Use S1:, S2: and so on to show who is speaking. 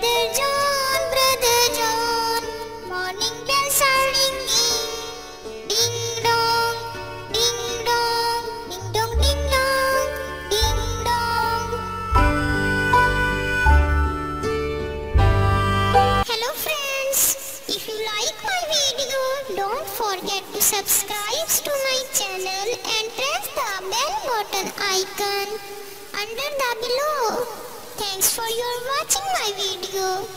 S1: Brother John, Brother John, morning bells are ringing. Ding dong, ding dong, ding dong, ding dong, ding dong. Hello friends, if you like my video, don't forget to subscribe to my channel and press the bell button icon under the below. Thanks for your watching my video.